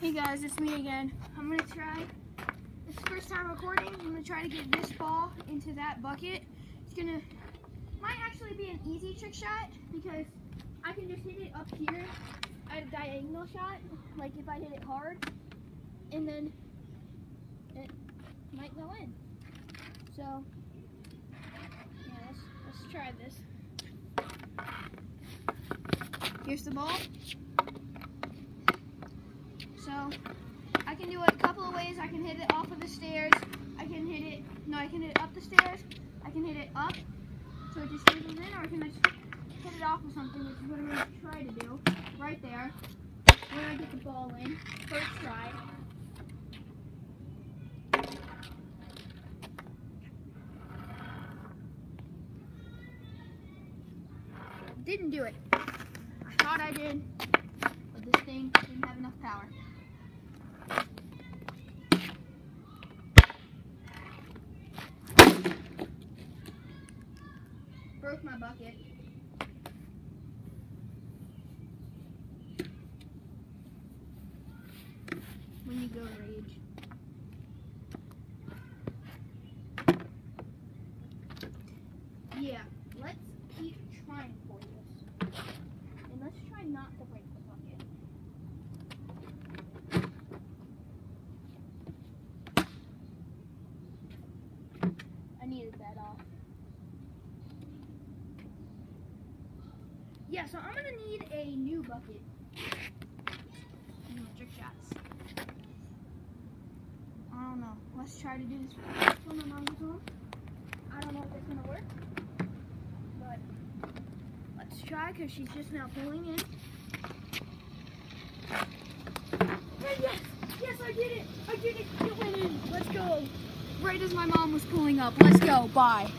Hey guys, it's me again. I'm gonna try, this is first time recording, I'm gonna try to get this ball into that bucket. It's gonna, might actually be an easy trick shot because I can just hit it up here at a diagonal shot, like if I hit it hard, and then it might go in. So, yeah, let's, let's try this. Here's the ball. So I can do it a couple of ways. I can hit it off of the stairs. I can hit it, no, I can hit it up the stairs. I can hit it up so it just fizzles in, or I can just hit it off of something, which is what I'm going to try to do. Right there. Where I get the ball in. First try. Didn't do it. I thought I did, but this thing didn't have Broke my bucket. When you go rage. Yeah, let's keep trying for this. And let's try not to break the bucket. I needed that off. Yeah, so I'm gonna need a new bucket. Trick shots. I don't know. Let's try to do this when my mom home. I don't know if it's gonna work, but let's try because she's just now pulling in. And yes, yes, I did it. I did it. It went in. Let's go. Right as my mom was pulling up. Let's go. Bye.